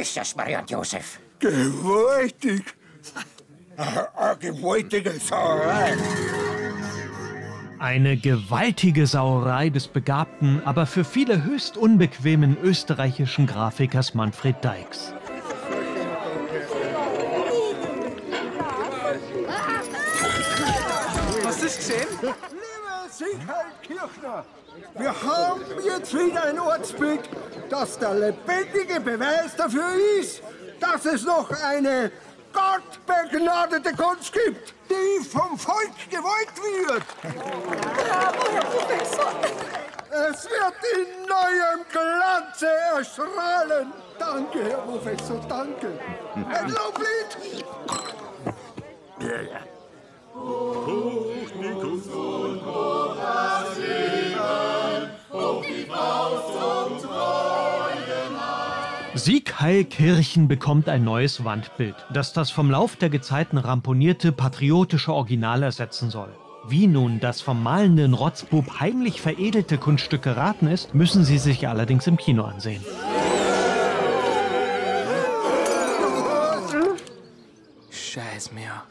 ist das, Maria und Josef? Gewaltig. Eine gewaltige Sauerei. Eine gewaltige Sauerei des begabten, aber für viele höchst unbequemen österreichischen Grafikers Manfred Dykes. Hast du das gesehen? Siegheit Kirchner, wir haben jetzt wieder ein Ortsbild, das der lebendige Beweis dafür ist, dass es noch eine gottbegnadete Kunst gibt, die vom Volk gewollt wird. Bravo, Herr Professor. Es wird in neuem Glanze erstrahlen. Danke, Herr Professor, danke. Ein Loblied. Siegheilkirchen bekommt ein neues Wandbild, das das vom Lauf der Gezeiten ramponierte patriotische Original ersetzen soll. Wie nun das vom malenden Rotzbub heimlich veredelte Kunststück geraten ist, müssen Sie sich allerdings im Kino ansehen. Scheiß mir.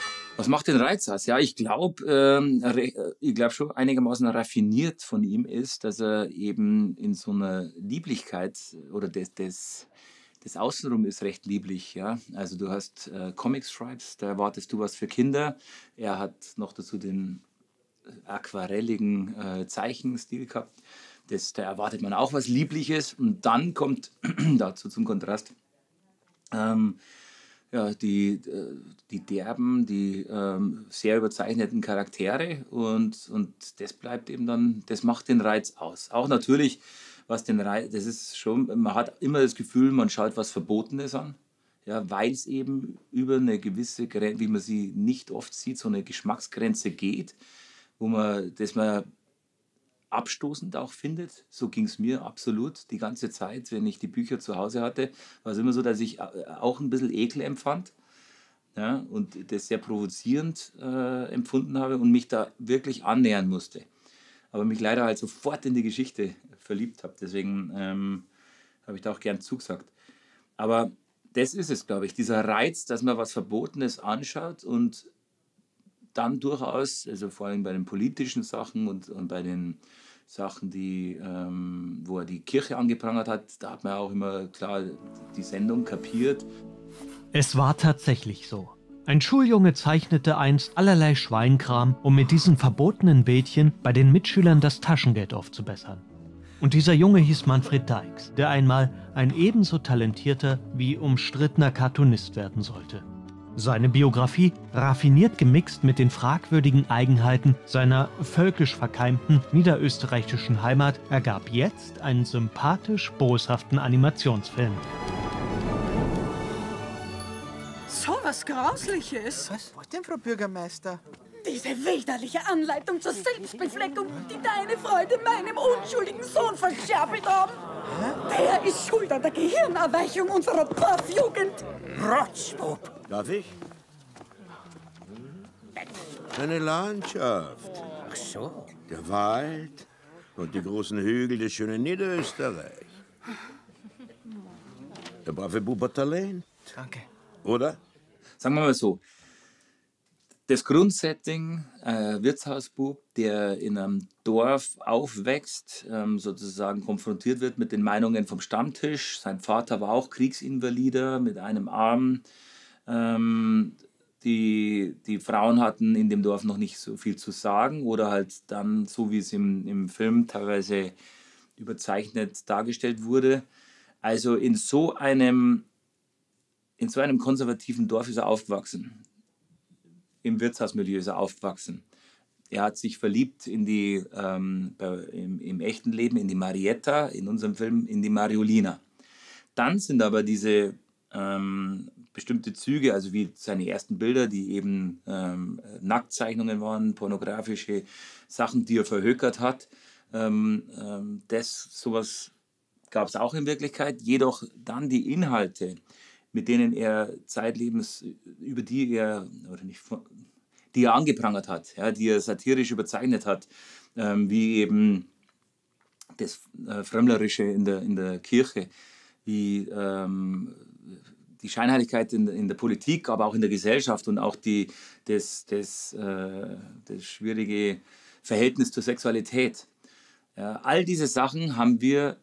Was macht den Reiz aus? Ja, ich glaube, ähm, äh, ich glaube schon einigermaßen raffiniert von ihm ist, dass er eben in so einer Lieblichkeit oder des, des, das Außenrum ist recht lieblich. Ja, also du hast äh, Comic Stripes, da erwartest du was für Kinder. Er hat noch dazu den aquarelligen äh, Zeichenstil gehabt. Das, da erwartet man auch was Liebliches. Und dann kommt dazu zum Kontrast ähm, ja, die, äh, die derben, die ähm, sehr überzeichneten Charaktere und, und das bleibt eben dann, das macht den Reiz aus. Auch natürlich, was den Reiz, das ist schon, man hat immer das Gefühl, man schaut was Verbotenes an, ja, weil es eben über eine gewisse Grenze, wie man sie nicht oft sieht, so eine Geschmacksgrenze geht, wo man, das man abstoßend auch findet. So ging es mir absolut die ganze Zeit, wenn ich die Bücher zu Hause hatte. War es immer so, dass ich äh, auch ein bisschen Ekel empfand ja, und das sehr provozierend äh, empfunden habe und mich da wirklich annähern musste. Aber mich leider halt sofort in die Geschichte verliebt habe. Deswegen ähm, habe ich da auch gern zugesagt. Aber das ist es, glaube ich, dieser Reiz, dass man was Verbotenes anschaut und dann durchaus, also vor allem bei den politischen Sachen und, und bei den Sachen, die, ähm, wo er die Kirche angeprangert hat, da hat man auch immer klar die Sendung kapiert. Es war tatsächlich so. Ein Schuljunge zeichnete einst allerlei Schweinkram, um mit diesen verbotenen Bildchen bei den Mitschülern das Taschengeld aufzubessern. Und dieser Junge hieß Manfred Dykes, der einmal ein ebenso talentierter wie umstrittener Cartoonist werden sollte. Seine Biografie, raffiniert gemixt mit den fragwürdigen Eigenheiten seiner völkisch verkeimten niederösterreichischen Heimat, ergab jetzt einen sympathisch boshaften Animationsfilm. So was Grausliches. Was? Was denn, Frau Bürgermeister? Diese widerliche Anleitung zur Selbstbefleckung, die deine Freude meinem unschuldigen Sohn verscherbelt haben. Der ist schuld an der Gehirnerweichung unserer Puffjugend. Rotzbub. Darf ich? Eine Landschaft. Ach so. Der Wald und die großen Hügel des schönen Niederösterreich. Der brave Bub hat Talent, Danke. oder? Sagen wir mal so, das Grundsetting, äh, Wirtshausbub, der in einem Dorf aufwächst, ähm, sozusagen konfrontiert wird mit den Meinungen vom Stammtisch. Sein Vater war auch Kriegsinvalider mit einem Arm. Ähm, die, die Frauen hatten in dem Dorf noch nicht so viel zu sagen oder halt dann, so wie es im, im Film teilweise überzeichnet dargestellt wurde. Also in so einem, in so einem konservativen Dorf ist er aufgewachsen im Wirtshausmilieu ist er aufgewachsen. Er hat sich verliebt in die, ähm, im, im echten Leben in die Marietta, in unserem Film in die Mariolina. Dann sind aber diese ähm, bestimmte Züge, also wie seine ersten Bilder, die eben ähm, Nacktzeichnungen waren, pornografische Sachen, die er verhökert hat. Ähm, ähm, das, sowas gab es auch in Wirklichkeit. Jedoch dann die Inhalte, mit denen er zeitlebens, über die er, oder nicht, die er angeprangert hat, ja, die er satirisch überzeichnet hat, ähm, wie eben das äh, Frömmlerische in der, in der Kirche, wie ähm, die Scheinheiligkeit in, in der Politik, aber auch in der Gesellschaft und auch die, das, das, äh, das schwierige Verhältnis zur Sexualität. Ja, all diese Sachen haben wir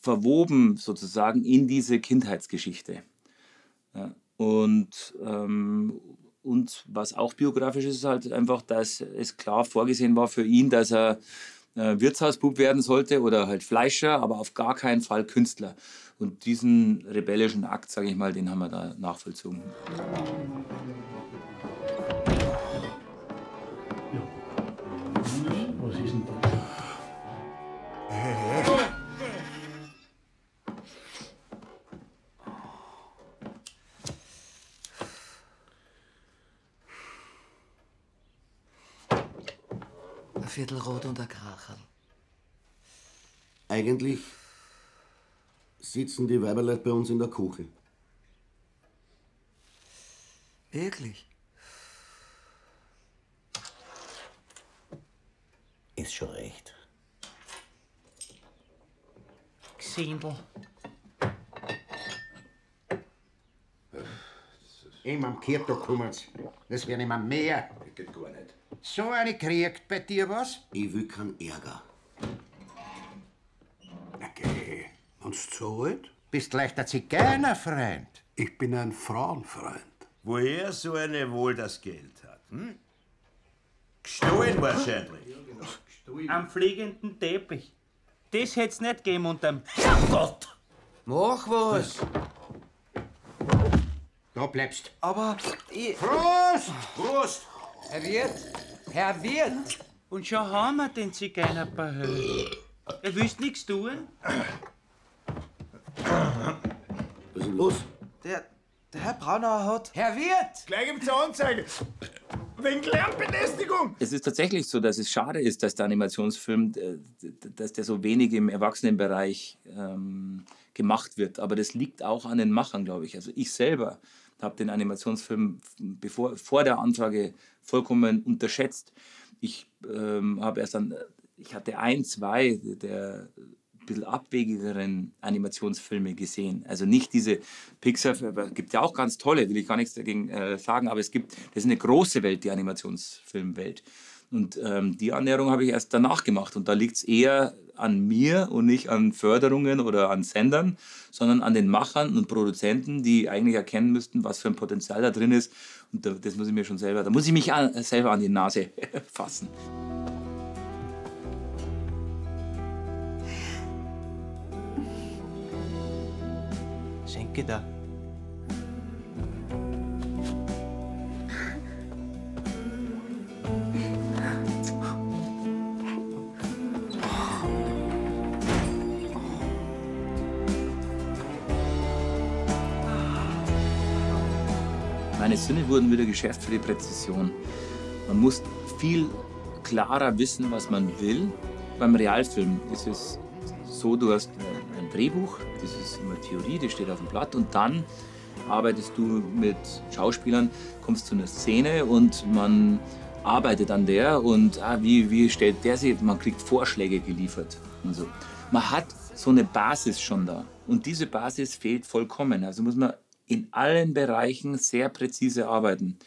verwoben sozusagen in diese Kindheitsgeschichte. Und, ähm, und was auch biografisch ist, ist halt einfach, dass es klar vorgesehen war für ihn, dass er äh, Wirtshausbub werden sollte oder halt Fleischer, aber auf gar keinen Fall Künstler. Und diesen rebellischen Akt, sage ich mal, den haben wir da nachvollzogen. Ein Viertel Rot und ein Kracherl. Eigentlich sitzen die Weiberleute bei uns in der Küche. Wirklich? Ist schon recht. Gesindel. Immer am Kirchtag kommen's. Das werden immer mehr. Das geht gar nicht. So eine kriegt bei dir was? Ich will keinen Ärger. Okay, wenn's zahlt? Bist leicht ein Zigeunerfreund. Ich bin ein Frauenfreund. Woher so eine wohl das Geld hat? Hm? Gestohlen wahrscheinlich. Am fliegenden Teppich. Das hätt's nicht gegeben unterm Gott! Mach was! Da bleibst. Aber ich. Prost! Prost! Herr Wirt! Herr Wirt! Und schon haben wir den Zigeunerpahö. Er willst nichts tun? Was ist denn los? Der, der Herr Braunauer hat. Herr Wirt! Gleich gibt's eine Anzeige. Wegen Lärmbelästigung. Es ist tatsächlich so, dass es schade ist, dass der Animationsfilm, äh, dass der so wenig im Erwachsenenbereich ähm, gemacht wird. Aber das liegt auch an den Machern, glaube ich. Also ich selber habe den Animationsfilm bevor, vor der Anfrage vollkommen unterschätzt. Ich ähm, habe erst dann, ich hatte ein, zwei der bisschen abwegigeren Animationsfilme gesehen. Also nicht diese Pixar, gibt ja auch ganz tolle, will ich gar nichts dagegen äh, sagen, aber es gibt, das ist eine große Welt, die Animationsfilmwelt. Und ähm, die Annäherung habe ich erst danach gemacht. Und da liegt es eher an mir und nicht an Förderungen oder an Sendern, sondern an den Machern und Produzenten, die eigentlich erkennen müssten, was für ein Potenzial da drin ist. Und da, das muss ich mir schon selber, da muss ich mich an, selber an die Nase fassen. Schenke da. Meine Sinne wurden wieder geschärft für die Präzision. Man muss viel klarer wissen, was man will. Beim Realfilm ist es so, du hast ein Drehbuch, das ist immer Theorie, das steht auf dem Blatt und dann arbeitest du mit Schauspielern, kommst zu einer Szene und man arbeitet an der und ah, wie, wie stellt der sich, man kriegt Vorschläge geliefert und so. Man hat so eine Basis schon da und diese Basis fehlt vollkommen. Also muss man in allen Bereichen sehr präzise arbeiten.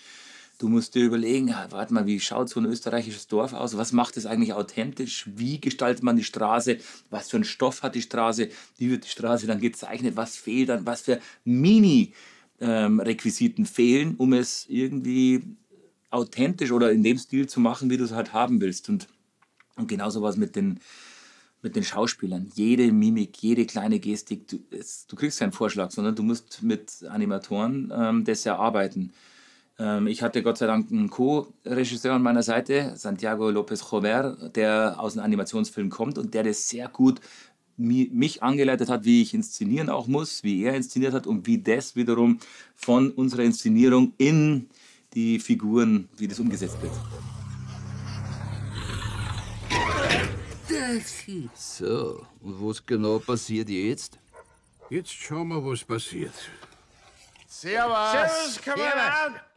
Du musst dir überlegen, warte mal, wie schaut so ein österreichisches Dorf aus? Was macht es eigentlich authentisch? Wie gestaltet man die Straße? Was für einen Stoff hat die Straße? Wie wird die Straße dann gezeichnet? Was fehlt dann? Was für Mini-Requisiten fehlen, um es irgendwie authentisch oder in dem Stil zu machen, wie du es halt haben willst? Und, und genauso was mit den, mit den Schauspielern. Jede Mimik, jede kleine Gestik, du, es, du kriegst keinen Vorschlag, sondern du musst mit Animatoren ähm, das erarbeiten. Ähm, ich hatte Gott sei Dank einen Co-Regisseur an meiner Seite, Santiago López Jover, der aus einem Animationsfilm kommt und der das sehr gut mi- mich angeleitet hat, wie ich inszenieren auch muss, wie er inszeniert hat und wie das wiederum von unserer Inszenierung in die Figuren, wie das umgesetzt wird. So, und was genau passiert jetzt? Jetzt schauen wir, was passiert. Servus! Servus, Kamerad!